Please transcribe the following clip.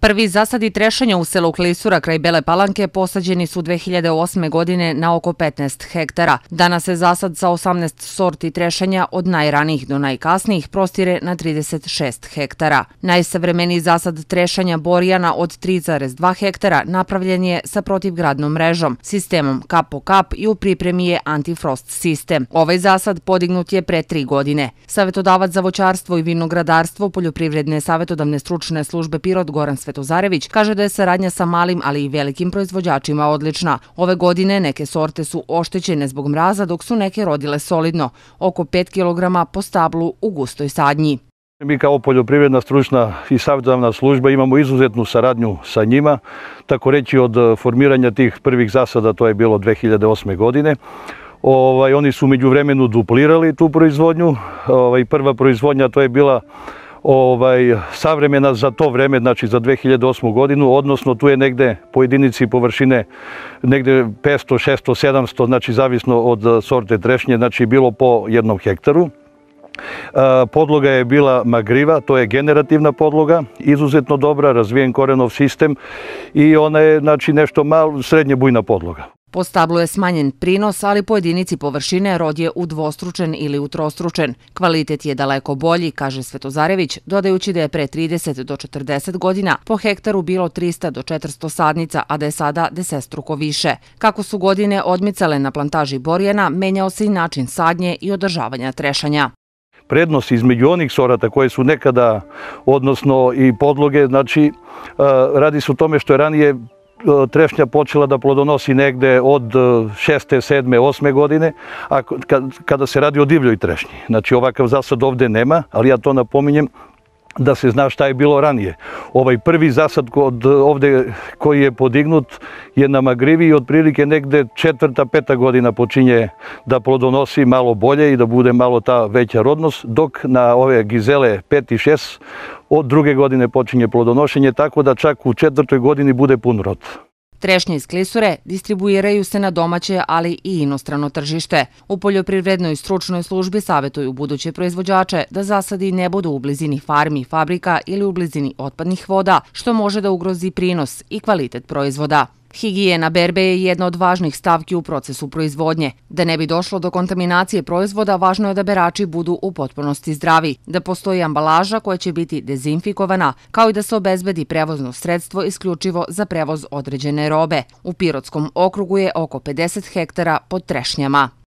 Prvi zasadi trešanja u selu Klisura kraj Bele Palanke posađeni su 2008. godine na oko 15 hektara. Danas se zasad sa 18 sorti trešanja od najranijih do najkasnijih prostire na 36 hektara. Najsavremeniji zasad trešanja Borjana od 3,2 hektara napravljen je sa protivgradnom mrežom, sistemom kap po kap i u pripremi je antifrost sistem. Ovaj zasad podignut je pre tri godine. Savetodavac za voćarstvo i vinogradarstvo Poljoprivredne savetodavne stručne službe Pirot Goran Svetogradstvo Svetozarević kaže da je saradnja sa malim, ali i velikim proizvođačima odlična. Ove godine neke sorte su oštećene zbog mraza, dok su neke rodile solidno, oko 5 kg po stablu u gustoj sadnji. Mi kao poljoprivredna stručna i savjetodavna služba imamo izuzetnu saradnju sa njima, tako reći od formiranja tih prvih zasada, to je bilo 2008. godine. Ovaj, oni su među vremenu duplirali tu proizvodnju. Ovaj, prva proizvodnja to je bila ovaj, savremena za to vreme, znači za 2008. godinu, odnosno tu je negde po jedinici površine negde 500, 600, 700, znači zavisno od eh, sorte trešnje, znači bilo po jednom hektaru. Eh, podloga je bila magriva, to je generativna podloga, izuzetno dobra, razvijen korenov sistem i ona je znači, nešto malo srednje bujna podloga. Po stablu je smanjen prinos, ali po jedinici površine rod je udvostručen ili utrostručen. Kvalitet je daleko bolji, kaže Svetozarević, dodajući da je pre 30 do 40 godina po hektaru bilo 300 do 400 sadnica, a da je sada desestruko više. Kako su godine odmicale na plantaži Borjena, menjao se i način sadnje i održavanja trešanja. Prednost između onih sorata koje su nekada, odnosno i podloge, znači eh, radi se o tome što je ranije трешња почела да плодоноси негде од 6-те, 7 8 године, а када се ради о дивљој трешњи. Значи овакав засад овде нема, али ја тоа напоминјам да се зна шта е било ранije. Овај први засад од овде кој е подигнут е на Магриви и отприлике негде четврта, пета година почиње да плодоноси мало боље и да буде мало та веќа родност, док на овие гизеле 5 и 6 od druge godine počinje plodonošenje, tako da čak u četvrtoj godini bude pun rod. Trešnje iz klisure distribuiraju se na domaće, ali i inostrano tržište. U poljoprivrednoj stručnoj službi savjetuju buduće proizvođače da zasadi ne budu u blizini farmi, fabrika ili u blizini otpadnih voda, što može da ugrozi prinos i kvalitet proizvoda. Higijena berbe je jedna od važnih stavki u procesu proizvodnje. Da ne bi došlo do kontaminacije proizvoda, važno je da berači budu u potpunosti zdravi, da postoji ambalaža koja će biti dezinfikovana, kao i da se obezbedi prevozno sredstvo isključivo za prevoz određene robe. U Pirotskom okrugu je oko 50 hektara pod trešnjama.